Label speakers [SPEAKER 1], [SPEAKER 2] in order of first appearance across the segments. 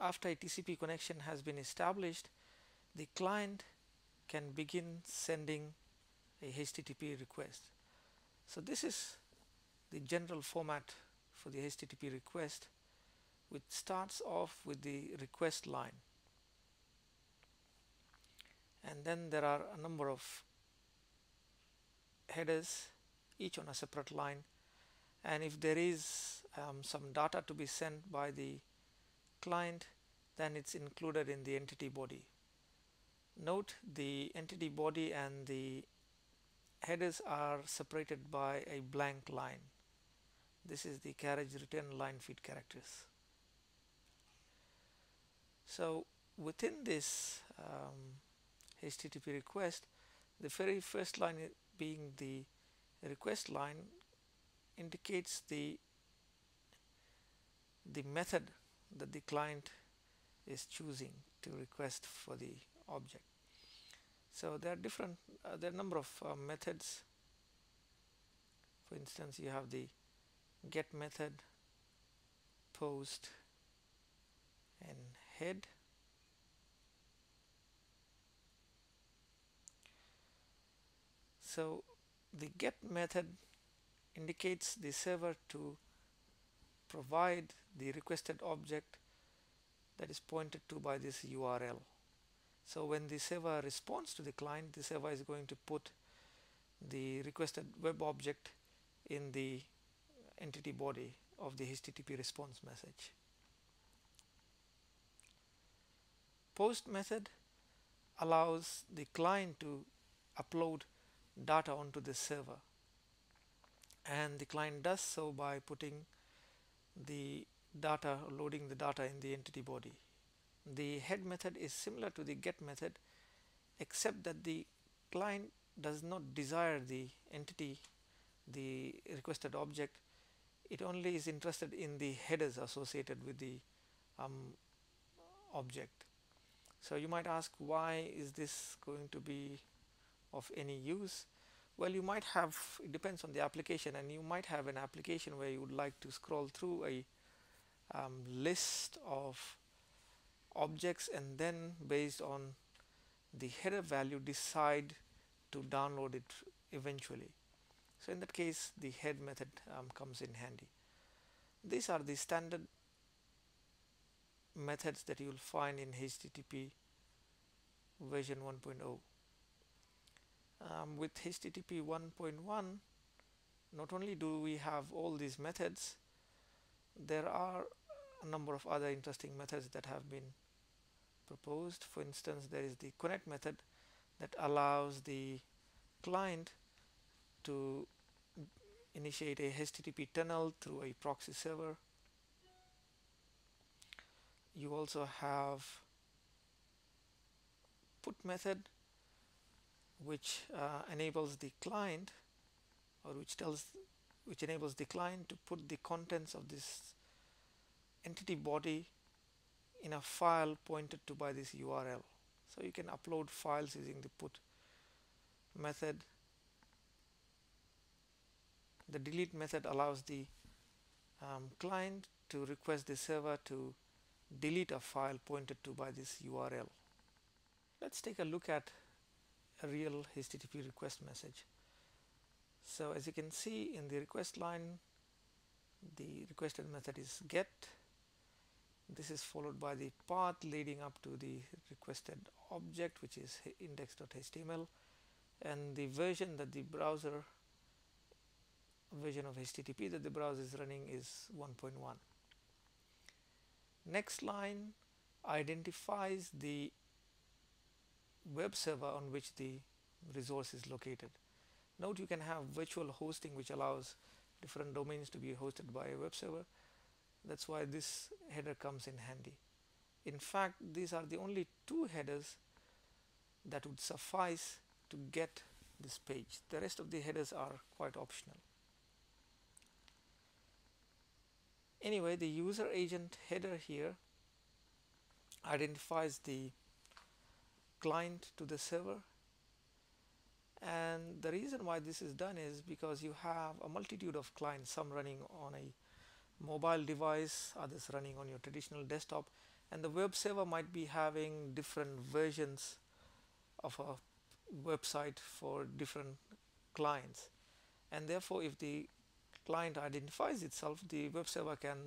[SPEAKER 1] after a TCP connection has been established the client can begin sending a HTTP request. So this is the general format for the HTTP request which starts off with the request line and then there are a number of headers each on a separate line and if there is um, some data to be sent by the client then it's included in the entity body. Note the entity body and the headers are separated by a blank line. This is the carriage return line feed characters. So within this um, HTTP request the very first line being the request line indicates the the method that the client is choosing to request for the object. So there are different uh, there are a number of uh, methods. For instance you have the get method post and head. So the get method indicates the server to provide the requested object that is pointed to by this URL so when the server responds to the client the server is going to put the requested web object in the entity body of the HTTP response message. Post method allows the client to upload data onto the server. And the client does so by putting the data loading the data in the entity body. The head method is similar to the get method except that the client does not desire the entity the requested object. It only is interested in the headers associated with the um, object. So you might ask why is this going to be of any use well you might have it depends on the application and you might have an application where you would like to scroll through a um, list of objects and then based on the header value decide to download it eventually. So in that case the head method um, comes in handy. These are the standard methods that you will find in HTTP version 1.0 um, with HTTP 1.1 not only do we have all these methods there are a number of other interesting methods that have been proposed. For instance there is the connect method that allows the client to initiate a HTTP tunnel through a proxy server. You also have put method which uh, enables the client or which tells which enables the client to put the contents of this entity body in a file pointed to by this URL so you can upload files using the put method. The delete method allows the um, client to request the server to delete a file pointed to by this URL let's take a look at a real HTTP request message. So as you can see in the request line the requested method is get this is followed by the path leading up to the requested object which is index.html and the version that the browser version of HTTP that the browser is running is 1.1 next line identifies the web server on which the resource is located. Note you can have virtual hosting which allows different domains to be hosted by a web server. That's why this header comes in handy. In fact, these are the only two headers that would suffice to get this page. The rest of the headers are quite optional. Anyway, the user agent header here identifies the client to the server. And the reason why this is done is because you have a multitude of clients some running on a mobile device others running on your traditional desktop. And the web server might be having different versions of a website for different clients. And therefore if the client identifies itself the web server can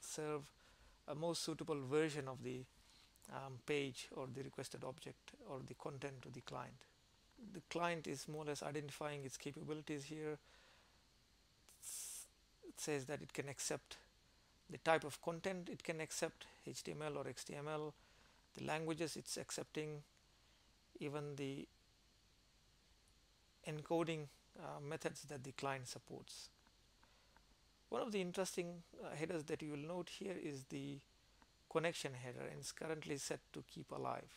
[SPEAKER 1] serve a most suitable version of the um, page or the requested object or the content to the client. The client is more or less identifying its capabilities here. It says that it can accept the type of content it can accept HTML or XML the languages it's accepting even the encoding uh, methods that the client supports. One of the interesting uh, headers that you will note here is the connection header and it's currently set to keep alive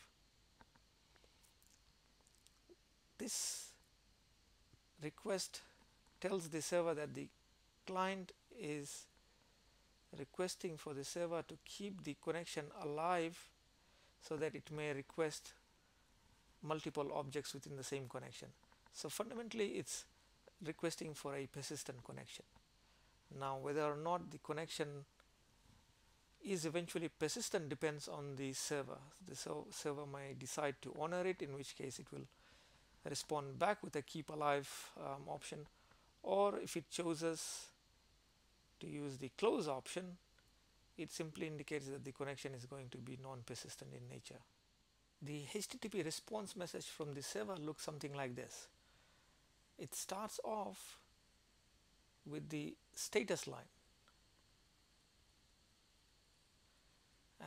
[SPEAKER 1] this request tells the server that the client is requesting for the server to keep the connection alive so that it may request multiple objects within the same connection. So fundamentally it's requesting for a persistent connection. Now whether or not the connection is eventually persistent depends on the server. The server may decide to honor it in which case it will respond back with a keep alive um, option or if it chooses to use the close option it simply indicates that the connection is going to be non-persistent in nature. The HTTP response message from the server looks something like this. It starts off with the status line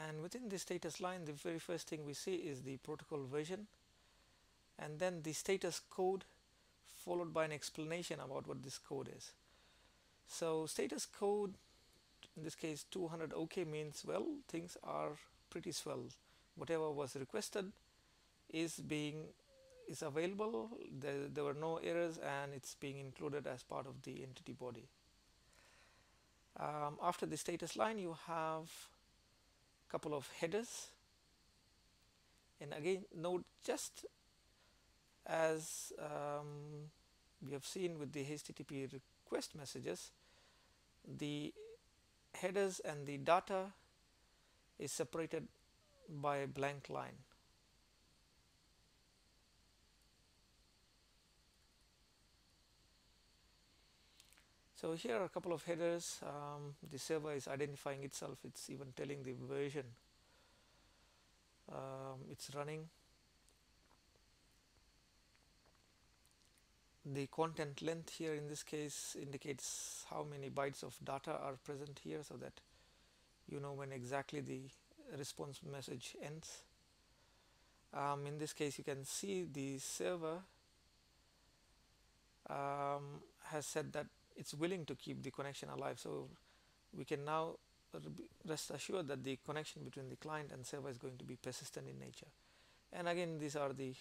[SPEAKER 1] and within the status line the very first thing we see is the protocol version and then the status code followed by an explanation about what this code is. So status code in this case 200 OK means well things are pretty swell whatever was requested is being is available there, there were no errors and it's being included as part of the entity body. Um, after the status line you have couple of headers and again note just as um, we have seen with the HTTP request messages the headers and the data is separated by a blank line. So here are a couple of headers, um, the server is identifying itself, it's even telling the version. Um, it's running. The content length here in this case indicates how many bytes of data are present here so that you know when exactly the response message ends. Um, in this case you can see the server um, has said that it's willing to keep the connection alive. So we can now rest assured that the connection between the client and server is going to be persistent in nature. And again these are the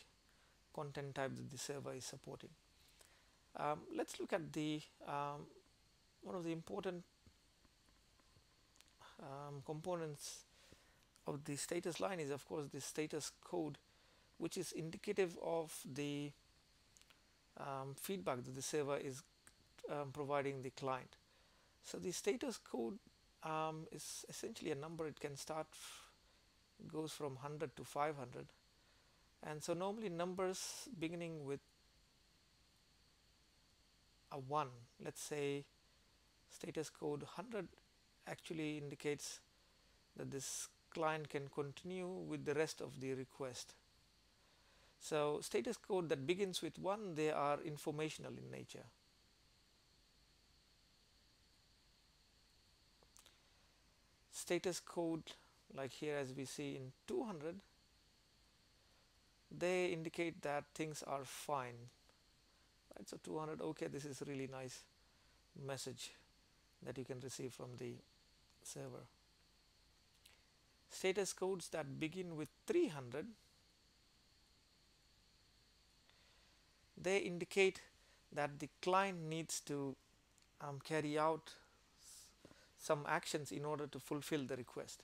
[SPEAKER 1] content types that the server is supporting. Um, let's look at the um, one of the important um, components of the status line is of course the status code which is indicative of the um, feedback that the server is um, providing the client. So the status code um, is essentially a number. It can start goes from 100 to 500 and so normally numbers beginning with a 1 let's say status code 100 actually indicates that this client can continue with the rest of the request. So status code that begins with 1 they are informational in nature status code like here as we see in 200 they indicate that things are fine. Right so 200 okay this is really nice message that you can receive from the server. Status codes that begin with 300 they indicate that the client needs to um, carry out some actions in order to fulfill the request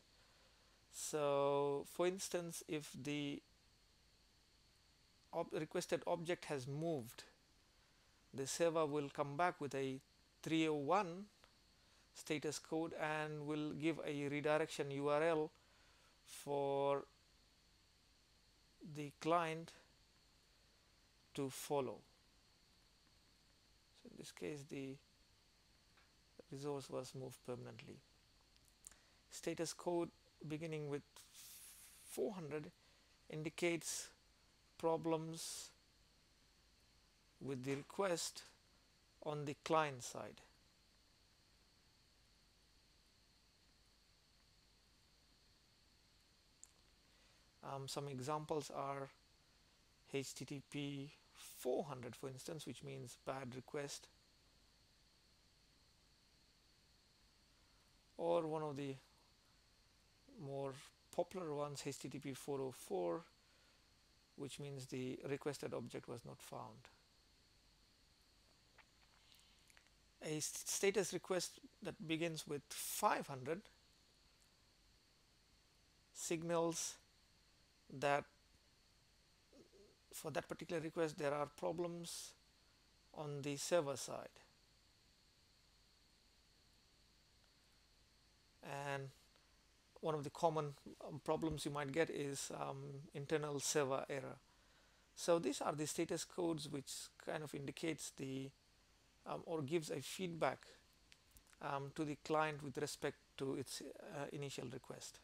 [SPEAKER 1] so for instance if the ob requested object has moved the server will come back with a 301 status code and will give a redirection URL for the client to follow. So in this case the resource was moved permanently. Status code beginning with 400 indicates problems with the request on the client side. Um, some examples are HTTP 400 for instance which means bad request or one of the more popular ones HTTP 404 which means the requested object was not found. A status request that begins with 500 signals that for that particular request there are problems on the server side and one of the common um, problems you might get is um, internal server error. So these are the status codes which kind of indicates the um, or gives a feedback um, to the client with respect to its uh, initial request.